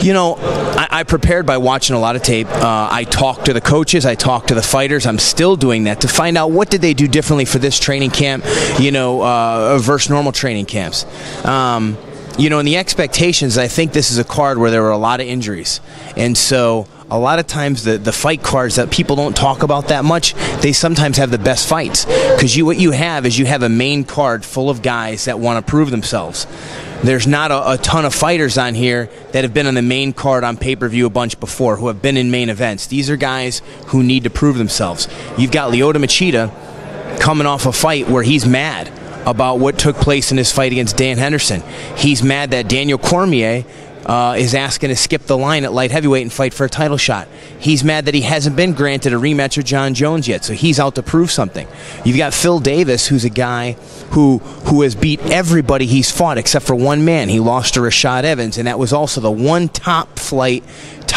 You know, I, I, prepared by watching a lot of tape. Uh, I talked to the coaches. I talked to the fighters. I'm still doing that to find out what did they do differently for this training camp, you know, uh, versus normal training camps. Um, you know, in the expectations, I think this is a card where there were a lot of injuries, and so a lot of times the, the fight cards that people don't talk about that much, they sometimes have the best fights. Because you what you have is you have a main card full of guys that want to prove themselves. There's not a, a ton of fighters on here that have been on the main card on pay per view a bunch before, who have been in main events. These are guys who need to prove themselves. You've got Lyoto Machida coming off a fight where he's mad about what took place in his fight against Dan Henderson. He's mad that Daniel Cormier uh, is asking to skip the line at light heavyweight and fight for a title shot. He's mad that he hasn't been granted a rematch with Jon Jones yet, so he's out to prove something. You've got Phil Davis, who's a guy who who has beat everybody he's fought except for one man. He lost to Rashad Evans, and that was also the one top flight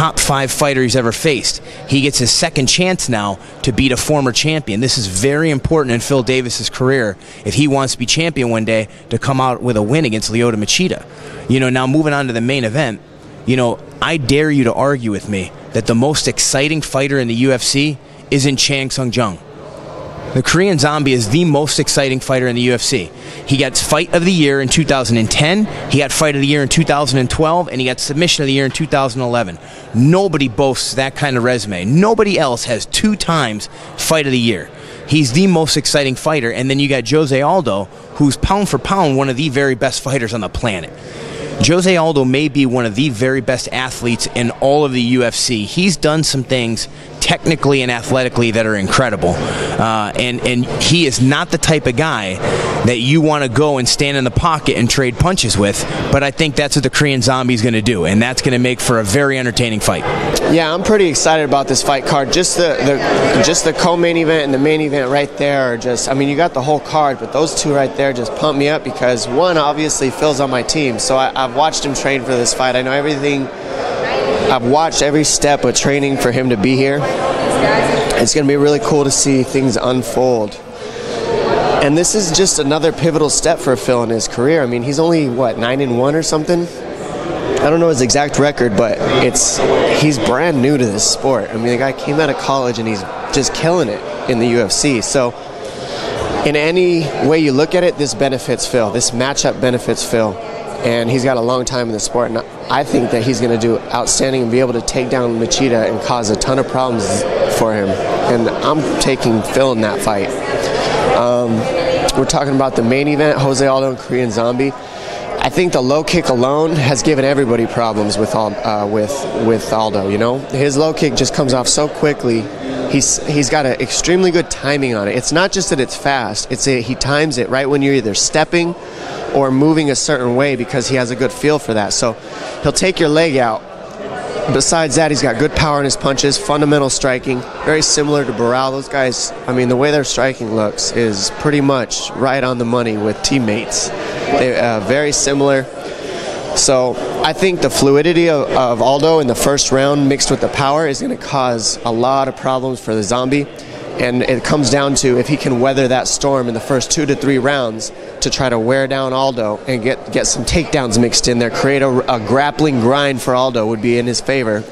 top five fighter he's ever faced. He gets his second chance now to beat a former champion. This is very important in Phil Davis's career if he wants to be champion one day to come out with a win against Lyoto Machida. You know, now moving on to the main event, you know, I dare you to argue with me that the most exciting fighter in the UFC isn't Chan Sung Jung. The Korean Zombie is the most exciting fighter in the UFC. He gets Fight of the Year in 2010, he got Fight of the Year in 2012, and he got Submission of the Year in 2011. Nobody boasts that kind of resume. Nobody else has two times Fight of the Year. He's the most exciting fighter, and then you got Jose Aldo, who's pound for pound one of the very best fighters on the planet. Jose Aldo may be one of the very best athletes in all of the UFC. He's done some things technically and athletically that are incredible. Uh, and, and he is not the type of guy that you want to go and stand in the pocket and trade punches with. But I think that's what the Korean Zombie is going to do, and that's going to make for a very entertaining fight. Yeah, I'm pretty excited about this fight card. Just the, the just the co-main event and the main event right there are just. I mean, you got the whole card, but those two right there just pump me up because one obviously Phil's on my team, so I, I've watched him train for this fight. I know everything I've watched every step of training for him to be here. It's going to be really cool to see things unfold. And this is just another pivotal step for Phil in his career. I mean, he's only what nine and one or something. I don't know his exact record, but it's he's brand new to this sport. I mean, the guy came out of college and he's just killing it in the UFC. So, in any way you look at it, this benefits Phil. This matchup benefits Phil and he's got a long time in the sport. And I think that he's going to do outstanding and be able to take down Machida and cause a ton of problems for him. And I'm taking Phil in that fight. Um, we're talking about the main event, Jose Aldo and Korean Zombie. I think the low kick alone has given everybody problems with uh, with with Aldo. You know, his low kick just comes off so quickly. He's he's got an extremely good timing on it. It's not just that it's fast; it's a, he times it right when you're either stepping or moving a certain way because he has a good feel for that. So he'll take your leg out. Besides that, he's got good power in his punches, fundamental striking, very similar to Barão. Those guys, I mean, the way their striking looks is pretty much right on the money with teammates. They're uh, very similar. So I think the fluidity of, of Aldo in the first round mixed with the power is going to cause a lot of problems for the zombie and it comes down to if he can weather that storm in the first two to three rounds to try to wear down Aldo and get, get some takedowns mixed in there, create a, a grappling grind for Aldo would be in his favor.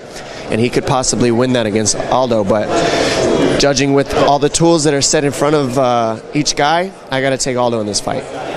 And he could possibly win that against Aldo. But judging with all the tools that are set in front of uh, each guy, I got to take Aldo in this fight.